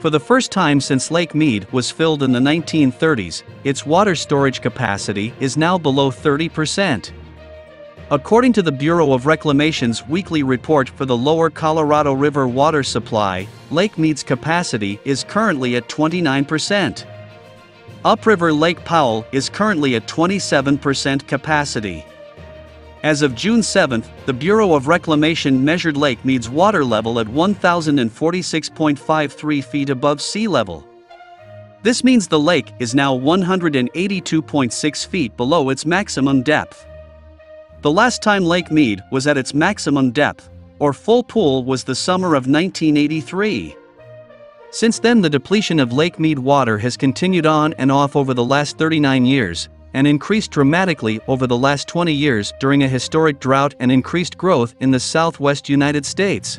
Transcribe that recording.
For the first time since Lake Mead was filled in the 1930s, its water storage capacity is now below 30%. According to the Bureau of Reclamation's weekly report for the lower Colorado River water supply, Lake Mead's capacity is currently at 29%. Upriver Lake Powell is currently at 27% capacity. As of June 7, the Bureau of Reclamation measured Lake Mead's water level at 1,046.53 feet above sea level. This means the lake is now 182.6 feet below its maximum depth. The last time Lake Mead was at its maximum depth, or full pool, was the summer of 1983. Since then, the depletion of Lake Mead water has continued on and off over the last 39 years, and increased dramatically over the last 20 years during a historic drought and increased growth in the southwest United States.